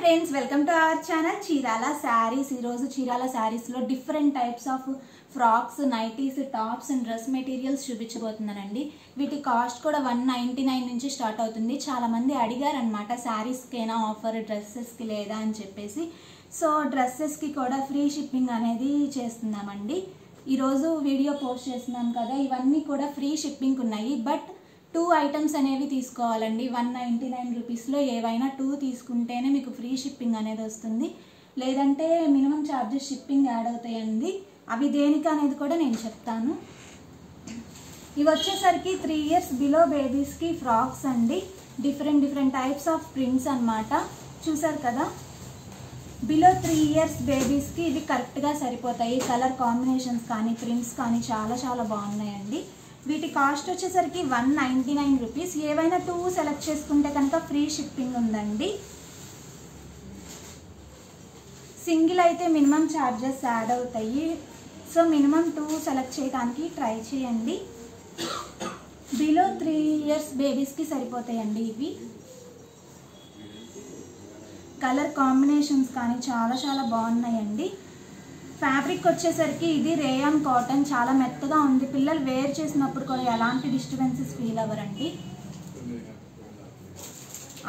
Friends welcome to our channel Chirala saris ఈరోజు చీరాల శారీస్లో different types of frocks nighties tops and dress materials చూపించబోతున్నానండి. వీటి cost కూడా one ninety nine నుంచి start అవుతుంది. చాలా మంది అడిగారనమాట శారీస్కేనా ఆఫర్ డ్రెస్సెస్కి లేదా? అని చెప్పేసి. సో డ్రెస్సెస్కి కూడా ఫ్రీ షిప్పింగ్ అనేది చేస్తున్నామండి. ఈరోజు వీడియో పోస్ట్ చేస్తున్నాం కదా ఇవన్నీ కూడా ఫ్రీ షిప్పింగ్ ఉన్నాయి. బట్ టూ ఐటమ్స్ అనేవి తీసుకోవాలండి. వన్ నైంటీ నైన్ రూపీస్లో ఏవైనా టూ తీసుకుంటేనే మీకు ఫ్రీ షిప్పింగ్ అనేది వస్తుంది. లేదంటే మినిమం ఛార్జెస్ షిప్పింగ్ యాడ్ అవుతాయండి. అవి దేనికి అనేది కూడా నేను చెప్తాను. ఇవి వచ్చేసరికి త్రీ ఇయర్స్ బిలో బేబీస్కి ఫ్రాక్స్ అండి. Different different types of prints అన్నమాట. చూసారు కదా? బిలో త్రీ ఇయర్స్ బేబీస్కి ఇవి కరెక్ట్గా సరిపోతాయి. కలర్ కాంబినేషన్స్ కానీ ప్రింట్స్ కానీ చాలా చాలా బాగున్నాయండి. వీటి కాస్ట్ వచ్చేసరికి వన్ నైంటీ నైన్ రూపీస్. ఏవైనా టూ సెలెక్ట్ చేసుకుంటే కనుక ఫ్రీ షిప్పింగ్ ఉందండి. సింగిల్ అయితే మినిమం ఛార్జెస్ యాడ్ అవుతాయి. సో మినిమం టూ సెలెక్ట్ చేయడానికి ట్రై చేయండి. బిలో త్రీ ఇయర్స్ బేబీస్కి సరిపోతాయండి ఇవి. కలర్ కాంబినేషన్స్ కానీ చాలా చాలా బాగున్నాయండి. ఫ్యాబ్రిక్ వచ్చేసరికి ఇది రేయాన్ కాటన్. చాలా మెత్తగా ఉంది. పిల్లలు వేర్ చేసినప్పుడు కూడా ఎలాంటి డిస్టర్బెన్సెస్ ఫీల్ అవ్వరండి.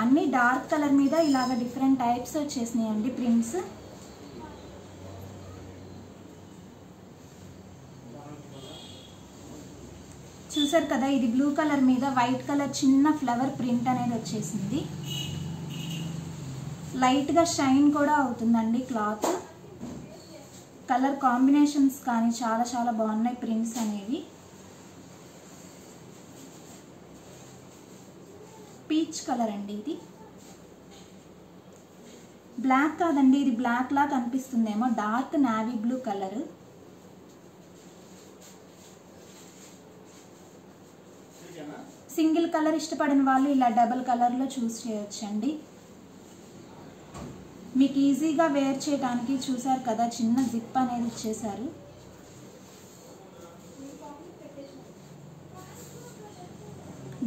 అన్ని డార్క్ కలర్ మీద ఇలాగ డిఫరెంట్ టైప్స్ వచ్చేసినాయండి ప్రింట్స్. చూసారు కదా ఇది బ్లూ కలర్ మీద వైట్ కలర్ చిన్న ఫ్లవర్ ప్రింట్ అనేది వచ్చేసింది. లైట్గా షైన్ కూడా అవుతుందండి క్లాత్. కలర్ కాంబినేషన్స్ కానీ చాలా చాలా బాగున్నాయి ప్రింట్స్ అనేవి. పీచ్ కలర్ అండి ఇది. బ్లాక్ కాదండి ఇది బ్లాక్ లా కనిపిస్తుందేమో dark navy blue colour. Single colour ఇష్టపడిన వాళ్ళు ఇలా డబుల్ కలర్లో చూస్ చేయొచ్చండి. మీకు ఈజీగా వేర్ చేయడానికి చూసారు కదా చిన్న జిప్ అనేది ఇచ్చేసారు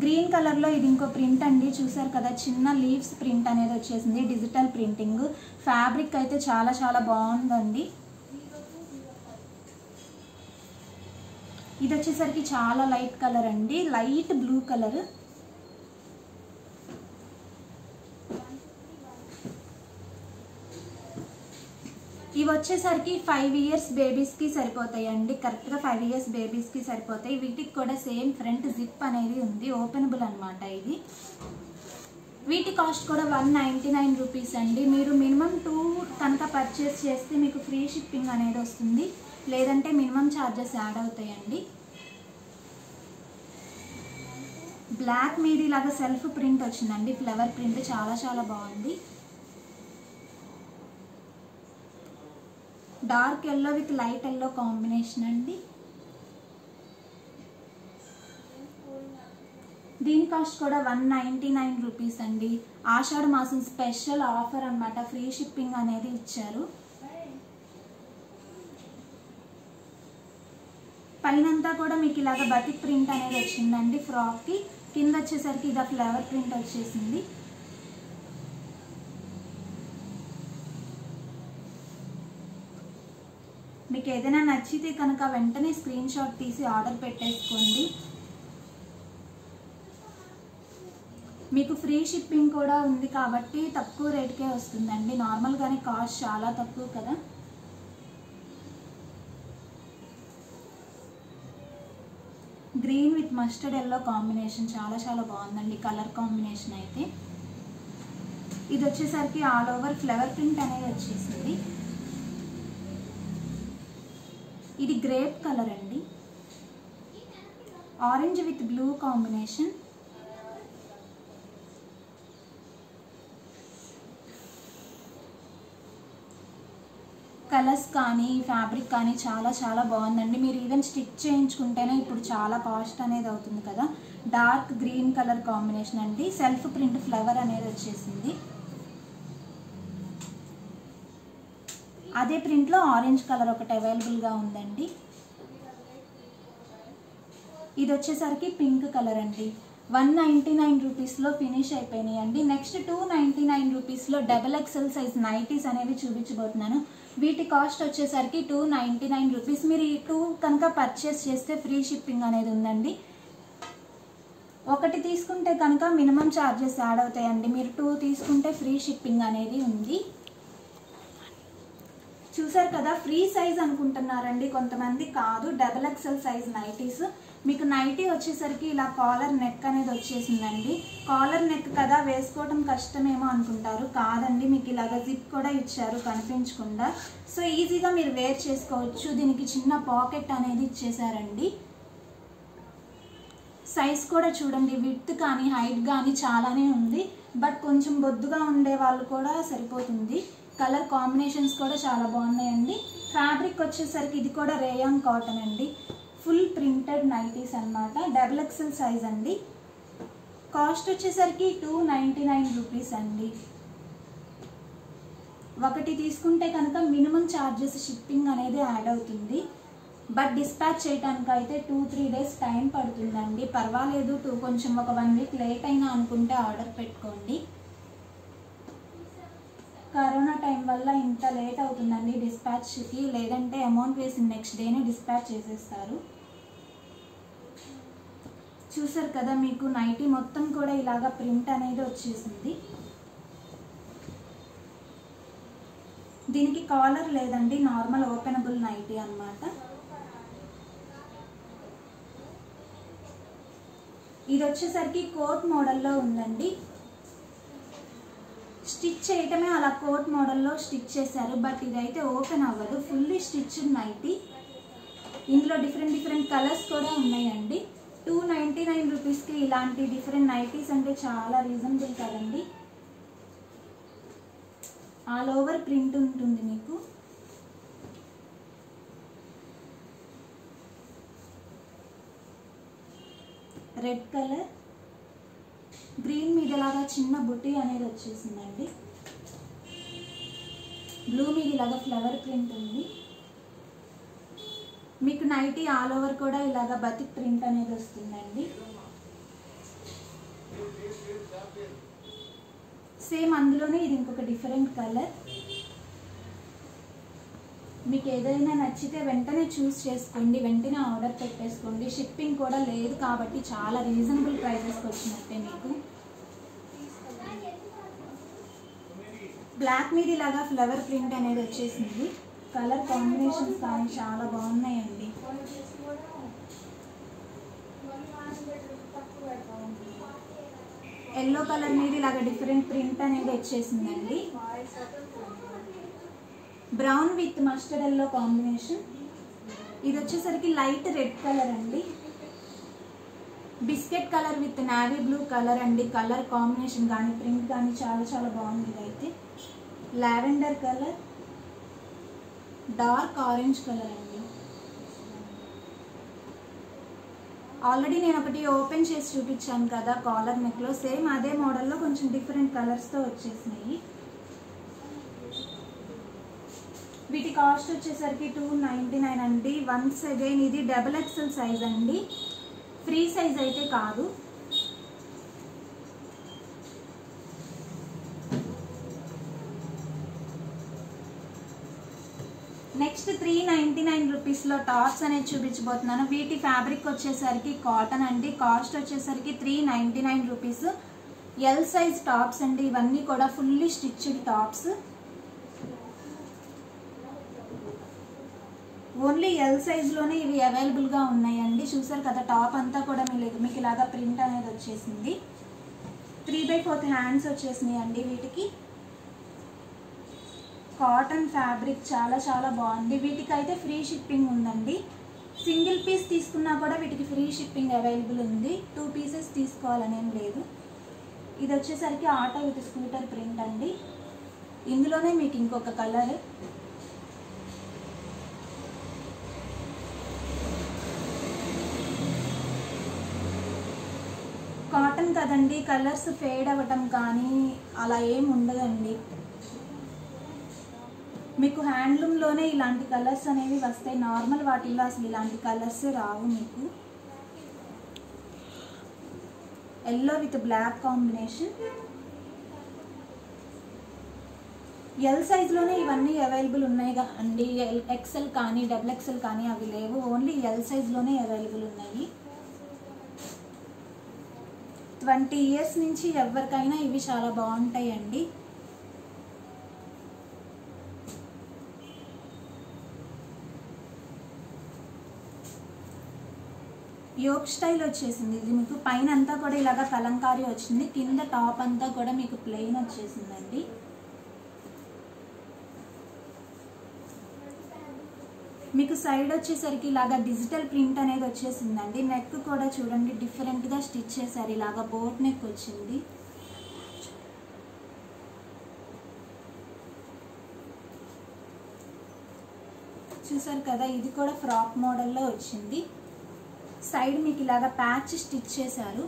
గ్రీన్ కలర్లో ఇది ఇంకో ప్రింట్ అండి చూసారు కదా చిన్న లీవ్స్ ప్రింట్ అనేది వచ్చేసింది డిజిటల్ ప్రింటింగ్. ఫ్యాబ్రిక్ అయితే చాలా చాలా బాగుందండి. ఇది వచ్చేసరికి చాలా లైట్ కలర్ అండి లైట్ బ్లూ కలర్. వచ్చేసరికి ఫైవ్ ఇయర్స్ బేబీస్కి సరిపోతాయండి. కరెక్ట్గా ఫైవ్ ఇయర్స్ బేబీస్కి సరిపోతాయి. వీటికి కూడా సేమ్ ఫ్రంట్ జిప్ అనేది ఉంది. ఓపెనబుల్ అనమాట ఇది. వీటి కాస్ట్ కూడా వన్ నైంటీ నైన్ రూపీస్ అండి. మీరు మినిమం టూ కనుక పర్చేస్ చేస్తే మీకు ఫ్రీ షిప్పింగ్ అనేది వస్తుంది. లేదంటే మినిమం ఛార్జెస్ యాడ్ అవుతాయండి. బ్లాక్ మీద ఇలాగ సెల్ఫ్ ప్రింట్ వచ్చిందండి. ఫ్లవర్ ప్రింట్ చాలా చాలా బాగుంది. Dark yellow with light yellow combination అండి. దీని కాస్ట్ కూడా వన్ నైంటీ నైన్ రూపీస్ అండి. ఆషాఢ మాసం స్పెషల్ ఆఫర్ అనమాట ఫ్రీ షిప్పింగ్ అనేది ఇచ్చారు. పైనంతా కూడా మీకు ఇలాగ బతిక్ ప్రింట్ అనేది వచ్చిందండి ఫ్రాక్కి. కింద వచ్చేసరికి ఇదా ఫ్లవర్ ప్రింట్ వచ్చేసింది. మీకు ఏదైనా నచ్చితే కనుక వెంటనే స్క్రీన్ షాట్ తీసి ఆర్డర్ పెట్టేసుకోండి. మీకు ఫ్రీ షిప్పింగ్ కూడా ఉంది కాబట్టి తక్కువ రేట్కే వస్తుందండి. నార్మల్గానే కాస్ట్ చాలా తక్కువ కదా. Green with mustard yellow combination చాలా చాలా బాగుందండి కలర్ కాంబినేషన్ అయితే. ఇది వచ్చేసరికి ఆల్ ఓవర్ ఫ్లవర్ ప్రింట్ అనేది వచ్చేసింది. ఇది గ్రేప్ కలర్ అండి. Orange with blue combination. Colours కానీ ఫ్యాబ్రిక్ కానీ చాలా చాలా బాగుందండి. మీరు ఈవెన్ స్టిచ్ చేయించుకుంటేనే ఇప్పుడు చాలా కాస్ట్ అనేది అవుతుంది కదా. డార్క్ గ్రీన్ కలర్ కాంబినేషన్ అండి. సెల్ఫ్ ప్రింట్ ఫ్లవర్ అనేది వచ్చేసింది. అదే ప్రింట్లో ఆరెంజ్ కలర్ ఒకటి అవైలబుల్గా ఉందండి. ఇది వచ్చేసరికి పింక్ కలర్ అండి. వన్ నైంటీ నైన్ రూపీస్లో ఫినిష్ అయిపోయినాయి అండి నెక్స్ట్ టూ నైంటీ నైన్ రూపీస్లో డబల్ ఎక్సెల్ సైజ్ నైటీస్ అనేవి చూపించబోతున్నాను. వీటి కాస్ట్ వచ్చేసరికి టూ నైంటీ నైన్ రూపీస్. మీరు ఈ టూ కనుక పర్చేస్ చేస్తే ఫ్రీ షిప్పింగ్ అనేది ఉందండి. ఒకటి తీసుకుంటే కనుక మినిమం ఛార్జెస్ యాడ్ అవుతాయండి. మీరు టూ తీసుకుంటే ఫ్రీ షిప్పింగ్ అనేది ఉంది. చూసారు కదా ఫ్రీ సైజ్ అనుకుంటున్నారండి కొంతమంది కాదు డబల్ ఎక్సెల్ సైజ్ నైటీస్. మీకు నైటీ వచ్చేసరికి ఇలా కాలర్ నెక్ అనేది వచ్చేసిందండి. కాలర్ నెక్ కదా వేసుకోవడం కష్టమేమో అనుకుంటారు. కాదండి మీకు ఇలాగ జిప్ కూడా ఇచ్చారు కనిపించకుండా. సో ఈజీగా మీరు వేర్ చేసుకోవచ్చు. దీనికి చిన్న పాకెట్ అనేది ఇచ్చేసారండి. సైజ్ కూడా చూడండి విడ్త్ కానీ హైట్ కానీ చాలానే ఉంది. బట్ కొంచెం బొద్దుగా ఉండే వాళ్ళు కూడా సరిపోతుంది. కలర్ కాంబినేషన్స్ కూడా చాలా బాగున్నాయండి. ఫ్యాబ్రిక్ వచ్చేసరికి ఇది కూడా రేయాన్ కాటన్ అండి. ఫుల్ ప్రింటెడ్ నైటీస్ అన్నమాట. డబుల్ ఎక్సెల్ సైజ్ అండి. కాస్ట్ వచ్చేసరికి టూ నైంటీ నైన్ రూపీస్ అండి. ఒకటి తీసుకుంటే కనుక మినిమం ఛార్జెస్ షిప్పింగ్ అనేది యాడ్ అవుతుంది. బట్ డిస్పాచ్ చేయడానికి అయితే టూ త్రీ డేస్ టైం పడుతుందండి. పర్వాలేదు టూ కొంచెం ఒక వన్ వీక్ లేట్ అయినా అనుకుంటే ఆర్డర్ పెట్టుకోండి. కరోనా టైం వల్ల ఇంత లేట్ అవుతుందండి డిస్పాచ్కి లేదంటే అమౌంట్ వేసి నెక్స్ట్ డేనే డిస్పాచ్ చేసేస్తారు. చూసారు కదా మీకు నైటీ మొత్తం కూడా ఇలాగా ప్రింట్ అనేది వచ్చేసింది. దీనికి కాలర్ లేదండి నార్మల్ ఓపెనబుల్ నైటీ అన్నమాట. ఇది వచ్చేసరికి కోట్ మోడల్లో ఉందండి. స్టిచ్ చేయటమే అలా కోట్ మోడల్లో స్టిచ్ చేశారు. బట్ ఇదైతే ఓపెన్ అవ్వదు. Fully stitch nightie. ఇందులో డిఫరెంట్ డిఫరెంట్ కలర్స్ కూడా ఉన్నాయండి. టూ నైంటీ నైన్ రూపీస్కి ఇలాంటి డిఫరెంట్ నైటీస్ అంటే చాలా రీజనబుల్ కదండి. ఆల్ ఓవర్ ప్రింట్ ఉంటుంది మీకు. రెడ్ కలర్ గ్రీన్ మీద ఇలాగా చిన్న బుట్టి అనేది వచ్చేసిందండి. బ్లూ మీద ఇలాగా ఫ్లవర్ ప్రింట్ ఉంది. మీకు నైటీ ఆల్ ఓవర్ కూడా ఇలాగా బతిక్ ప్రింట్ అనేది వస్తుందండి. సేమ్ అందులోనే ఇది ఇంకొక డిఫరెంట్ కలర్ మీకు ఏదైనా నచ్చితే వెంటనే చూస్ చేసుకోండి వెంటనే ఆర్డర్ పెట్టేసుకోండి. షిప్పింగ్ కూడా లేదు కాబట్టి చాలా రీజనబుల్ ప్రైజెస్కి వచ్చినట్టే మీకు. బ్లాక్ మీద ఇలాగా ఫ్లవర్ ప్రింట్ అనేది వచ్చేసింది. కలర్ కాంబినేషన్స్ కానీ చాలా బాగున్నాయండి. ఎల్లో కలర్ మీద ఇలాగ డిఫరెంట్ ప్రింట్ అనేది వచ్చేసిందండి. Brown with mustard yellow combination. ఇది వచ్చేసరికి లైట్ రెడ్ కలర్ అండి. Biscuit colour with navy blue colour అండి. కలర్ కాంబినేషన్ కానీ ప్రింట్ కానీ చాలా చాలా బాగుంది ఇదైతే. Lavender colour. Dark orange colour అండి. ఆల్రెడీ నేను ఒకటి ఓపెన్ చేసి చూపించాను కదా కాలర్ నెక్లో. సేమ్ అదే మోడల్లో కొంచెం డిఫరెంట్ కలర్స్తో వచ్చేసినాయి. వీటి కాస్ట్ వచ్చేసరికి టూ నైంటీ నైన్ అండి. వన్స్ అగైన్ ఇది డబల్ ఎక్సెల్ సైజ్ అండి. ఫ్రీ సైజ్ అయితే కాదు. నెక్స్ట్ త్రీ నైంటీ నైన్ రూపీస్లో టాప్స్ అనేది చూపించబోతున్నాను. వీటి ఫ్యాబ్రిక్ వచ్చేసరికి కాటన్ అండి. కాస్ట్ వచ్చేసరికి three ninety nine rupees. L size tops అండి. ఇవన్నీ కూడా fully stitched tops. Only L సైజ్లోనే ఇవి అవైలబుల్గా ఉన్నాయండి. చూసారు కదా టాప్ అంతా కూడా మీకు మీకు ఇలాగా ప్రింట్ అనేది వచ్చేసింది. త్రీ బై ఫోర్త్ హ్యాండ్స్ వచ్చేసినాయి అండి వీటికి. కాటన్ ఫ్యాబ్రిక్ చాలా చాలా బాగుంది. వీటికైతే ఫ్రీ షిప్పింగ్ ఉందండి. సింగిల్ పీస్ తీసుకున్నా కూడా వీటికి ఫ్రీ షిప్పింగ్ అవైలబుల్ ఉంది. టూ పీసెస్ తీసుకోవాలనేం లేదు. ఇది వచ్చేసరికి ఆటో విత్ స్కూటర్ ప్రింట్ అండి. ఇందులోనే మీకు ఇంకొక కలర్ కాటన్ కదండి కలర్స్ ఫేడ్ అవ్వటం కానీ అలా ఏం ఉండదండి. మీకు హ్యాండ్లూమ్లోనే ఇలాంటి కలర్స్ అనేవి వస్తాయి. నార్మల్ వాటిల్లో అసలు ఇలాంటి కలర్స్ రావు మీకు. Yellow with black combination. L సైజ్లోనే ఇవన్నీ అవైలబుల్ ఉన్నాయి అండి. ఎల్ ఎక్సెల్ కానీ డబుల్ ఎక్సెల్ కానీ అవి లేవు. ఓన్లీ ఎల్ సైజ్లోనే అవైలబుల్ ఉన్నాయి. ట్వంటీ ఇయర్స్ నుంచి ఎవరికైనా ఇవి చాలా బాగుంటాయండి. యోక్ స్టైల్ వచ్చేసింది. ఇది మీకు పైన అంతా కూడా ఇలాగా కలంకారీ వచ్చింది. కింద టాప్ అంతా కూడా మీకు ప్లెయిన్ వచ్చేసిందండి. మీకు సైడ్ వచ్చేసరికి ఇలాగా డిజిటల్ ప్రింట్ అనేది వచ్చేసిందండి. నెక్ కూడా చూడండి డిఫరెంట్గా స్టిచ్ చేశారు. ఇలాగా బోట్ నెక్ వచ్చింది. చూసారు కదా ఇది కూడా ఫ్రాక్ మోడల్లో వచ్చింది. సైడ్ మీకు ఇలాగా ప్యాచ్ స్టిచ్ చేశారు.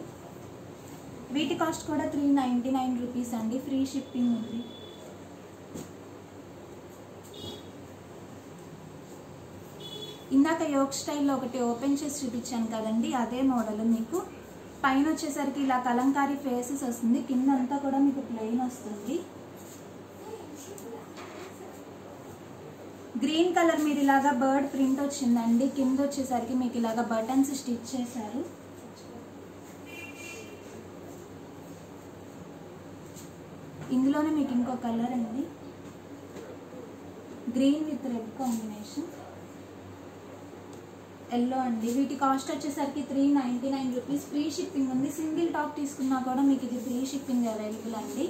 వీటి కాస్ట్ కూడా త్రీ నైంటీ నైన్ రూపీస్ అండి. ఫ్రీ షిప్పింగ్ ఉంది. ఇందాక యోక్ స్టైల్లో ఒకటి ఓపెన్ చేసి చూపించాను కదండి అదే మోడల్ మీకు. పైన వచ్చేసరికి ఇలా కలంకారీ ఫేసెస్ వస్తుంది కింద అంతా కూడా మీకు ప్లెయిన్ వస్తుంది. గ్రీన్ కలర్ మీద ఇలాగా బర్డ్ ప్రింట్ వచ్చిందండి కింద వచ్చేసరికి మీకు ఇలాగా బటన్స్ స్టిచ్ చేశారు. ఇందులోనే మీకు ఇంకో కలర్ అండి. Green with red combination. Yellow అండి. వీటి కాస్ట్ వచ్చేసరికి three ninety nine rupees free shipping ఉంది. సింగిల్ టాప్ తీసుకున్నా కూడా మీకు ఇది ఫ్రీ షిప్పింగ్ అవైలబుల్ అండి.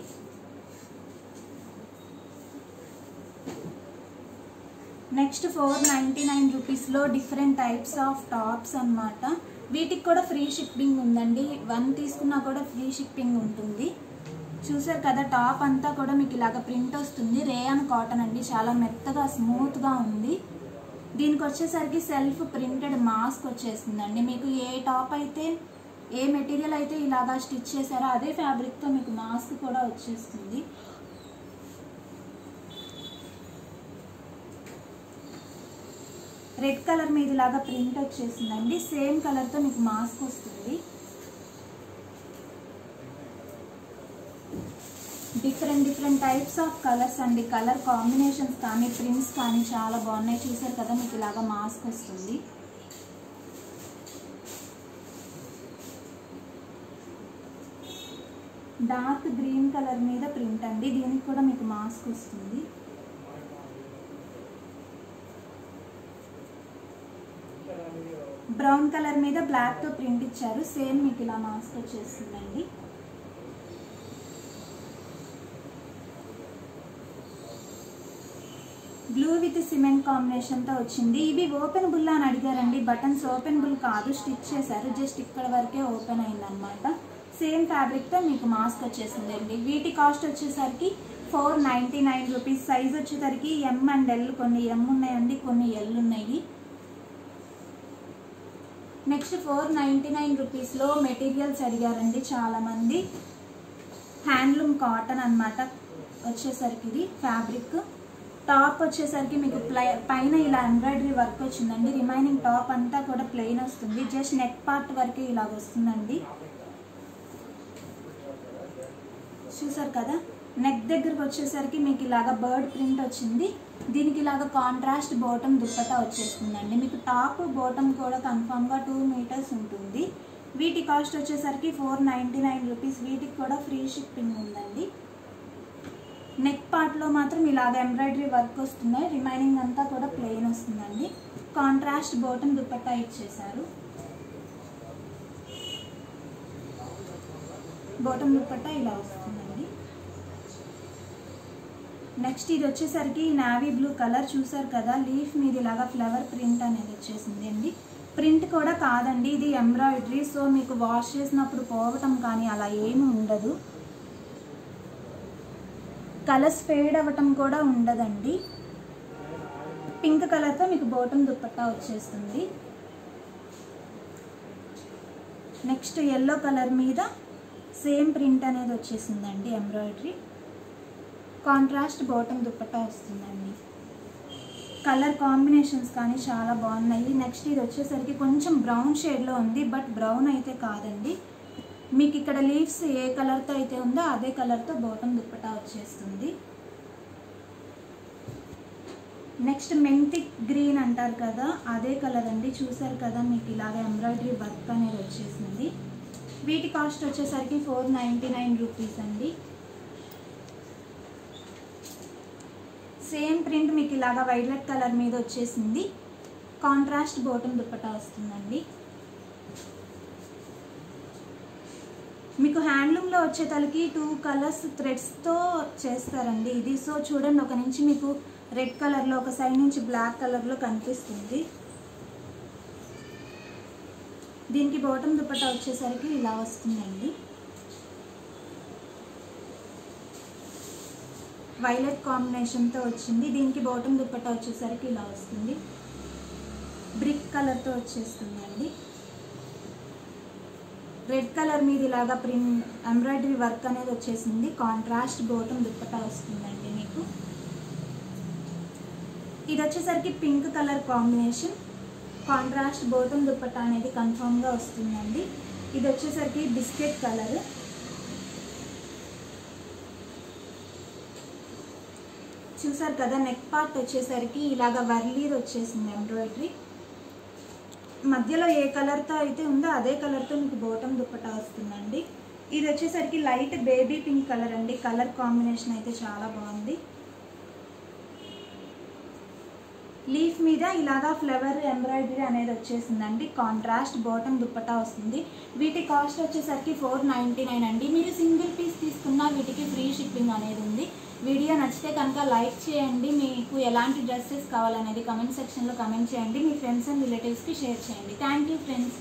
నెక్స్ట్ ఫోర్ నైంటీ నైన్ రూపీస్లో డిఫరెంట్ టైప్స్ ఆఫ్ టాప్స్ అన్నమాట. వీటికి కూడా ఫ్రీ షిప్పింగ్ ఉందండి. వన్ తీసుకున్నా కూడా ఫ్రీ షిప్పింగ్ ఉంటుంది. చూసారు కదా టాప్ అంతా కూడా మీకు ఇలాగ ప్రింట్ వస్తుంది. రేయాన్ కాటన్ అండి. చాలా మెత్తగా స్మూత్గా ఉంది. దీనికి వచ్చేసరికి సెల్ఫ్ ప్రింటెడ్ మాస్క్ వచ్చేసిందండి. మీకు ఏ టాప్ అయితే ఏ మెటీరియల్ అయితే ఇలాగా స్టిచ్ చేశారో అదే ఫ్యాబ్రిక్తో మీకు మాస్క్ కూడా వచ్చేస్తుంది. రెడ్ కలర్ మీద ఇలాగా ప్రింట్ వచ్చేసిందండి. సేమ్ కలర్తో మీకు మాస్క్ వస్తుంది. Different different types of colours అండి. కలర్ కాంబినేషన్స్ కానీ ప్రింట్స్ కానీ చాలా బాగున్నాయి. చూసారు కదా మీకు ఇలాగా మాస్క్ వస్తుంది. డార్క్ గ్రీన్ కలర్ మీద ప్రింట్ అండి. దీనికి కూడా మీకు మాస్క్ వస్తుంది. బ్రౌన్ కలర్ మీద బ్లాక్తో ప్రింట్ ఇచ్చారు. సేమ్ మీకు ఇలా మాస్క్ వచ్చేస్తుందండి. బ్లూ విత్ సిమెంట్ కాంబినేషన్తో వచ్చింది. ఇవి ఓపెన్ బుల్ అని అడిగారండి. బటన్స్ ఓపెన్ బుల్ కాదు. స్టిచ్ చేశారు. జస్ట్ ఇక్కడ వరకే ఓపెన్ అయిందనమాట సేమ్ ఫ్యాబ్రిక్తో మీకు మాస్క్ వచ్చేసిందండి. వీటి కాస్ట్ వచ్చేసరికి four ninety nine rupees size వచ్చేసరికి ఎం అండ్ ఎల్ కొన్ని ఎం ఉన్నాయండి కొన్ని ఎల్ ఉన్నాయి. నెక్స్ట్ ఫోర్ నైంటీ నైన్ రూపీస్లో మెటీరియల్స్ అడిగారండి చాలామంది. హ్యాండ్లూమ్ కాటన్ అన్నమాట. వచ్చేసరికి ఇది ఫ్యాబ్రిక్ టాప్ వచ్చేసరికి మీకు ప్లై పైన ఇలా ఎంబ్రాయిడరీ వర్క్ వచ్చిందండి. రిమైనింగ్ టాప్ అంతా కూడా ప్లెయిన్ వస్తుంది. జస్ట్ నెక్ పార్ట్ వరకే ఇలా వస్తుందండి. చూసారు కదా? నెక్ దగ్గరకు వచ్చేసరికి మీకు ఇలాగ బర్డ్ ప్రింట్ వచ్చింది. దీనికి ఇలాగ కాంట్రాస్ట్ బోటం దుప్పటా వచ్చేస్తుందండి. మీకు టాప్ బోటం కూడా కన్ఫామ్గా టూ మీటర్స్ ఉంటుంది. వీటి కాస్ట్ వచ్చేసరికి ఫోర్ నైంటీ నైన్ రూపీస్. వీటికి కూడా ఫ్రీ షిప్పింగ్ ఉందండి. నెక్ పార్ట్లో మాత్రం ఇలాగ ఎంబ్రాయిడరీ వర్క్ వస్తున్నాయి రిమైనింగ్ అంతా కూడా ప్లెయిన్ వస్తుందండి. కాంట్రాస్ట్ బాటమ్ దుప్పట్టా ఇచ్చేసారు బోటమ్ దుప్పట్టా ఇలా వస్తుందండి. నెక్స్ట్ ఇది వచ్చేసరికి నావీ బ్లూ కలర్ చూసారు కదా లీఫ్ మీద ఇలాగా ఫ్లవర్ ప్రింట్ అనేది వచ్చేసింది అండి. ప్రింట్ కూడా కాదండి ఇది ఎంబ్రాయిడరీ సో మీకు వాష్ చేసినప్పుడు పోవటం కానీ అలా ఏమీ ఉండదు. కలర్స్ ఫేడ్ అవ్వటం కూడా ఉండదండి. పింక్ కలర్తో మీకు బోటం దుప్పట్టా వచ్చేస్తుంది. నెక్స్ట్ ఎల్లో కలర్ మీద సేమ్ ప్రింట్ అనేది వచ్చేసిందండి ఎంబ్రాయిడరీ. కాంట్రాస్ట్ బాటమ్ దుప్పట్టా వస్తుందండి. కలర్ కాంబినేషన్స్ కానీ చాలా బాగున్నాయి. నెక్స్ట్ ఇది వచ్చేసరికి కొంచెం బ్రౌన్ షేడ్లో ఉంది బట్ బ్రౌన్ అయితే కాదండి. మీకు ఇక్కడ లీవ్స్ ఏ కలర్తో అయితే ఉందో అదే కలర్తో బాటమ్ దుప్పటా వచ్చేస్తుంది. నెక్స్ట్ మెంతి గ్రీన్ అంటారు కదా అదే కలర్ అండి. చూసారు కదా మీకు ఇలాగ ఎంబ్రాయిడరీ వర్క్ అనేది వచ్చేసింది. వీటి కాస్ట్ వచ్చేసరికి ఫోర్ నైంటీ నైన్ రూపీస్ అండి. సేమ్ ప్రింట్ మీకు ఇలాగా వైలెట్ కలర్ మీద వచ్చేసింది. కాంట్రాస్ట్ బోటం దుప్పటా వస్తుందండి. మీకు హ్యాండ్లూమ్లో వచ్చే తలకి టూ కలర్స్ థ్రెడ్స్తో చేస్తారండి. ఇది సో చూడండి ఒక నుంచి మీకు రెడ్ కలర్లో ఒక సైడ్ నుంచి బ్లాక్ కలర్లో కనిపిస్తుంది. దీనికి బాటమ్ దుపట్టా వచ్చేసరికి ఇలా వస్తుందండి. వైలెట్ కాంబినేషన్తో వచ్చింది. దీనికి బాటమ్ దుపట్టా వచ్చేసరికి ఇలా వస్తుంది. బ్రిక్ కలర్తో వచ్చేస్తుందండి. రెడ్ కలర్ మీద ఇలాగా ప్రింట్ ఎంబ్రాయిడరీ వర్క్ అనేది వచ్చేసింది. కాంట్రాస్ట్ బాటమ్ దుప్పటా వస్తుందండి మీకు. ఇది వచ్చేసరికి pink colour combination. Contrast bottom dupatta అనేది కన్ఫామ్గా వస్తుందండి. ఇది వచ్చేసరికి బిస్కెట్ కలర్. చూసారు కదా నెక్ పార్ట్ వచ్చేసరికి ఇలాగ వర్లీర్ వచ్చేసింది ఎంబ్రాయిడరీ మధ్యలో ఏ కలర్తో అయితే ఉందో అదే కలర్తో మీకు బాటమ్ దుప్పటా వస్తుందండి. ఇది వచ్చేసరికి లైట్ బేబీ పింక్ కలర్ అండి. కలర్ కాంబినేషన్ అయితే చాలా బాగుంది. లీఫ్ మీద ఇలాగా ఫ్లవర్ ఎంబ్రాయిడరీ అనేది వచ్చేసిందండి. కాంట్రాస్ట్ బాటమ్ దుప్పటా వస్తుంది. వీటి కాస్ట్ వచ్చేసరికి ఫోర్ నైంటీ నైన్ అండి. మీరు సింగిల్ పీస్ తీసుకున్నా వీటికి ఫ్రీ షిప్పింగ్ అనేది ఉంది. వీడియో నచ్చితే కనుక లైక్ చేయండి. మీకు ఎలాంటి డ్రెస్సెస్ కావాలనేది కమెంట్ సెక్షన్లో కమెంట్ చేయండి. మీ ఫ్రెండ్స్ అండ్ రిలేటివ్స్కి షేర్ చేయండి. Thank you friends.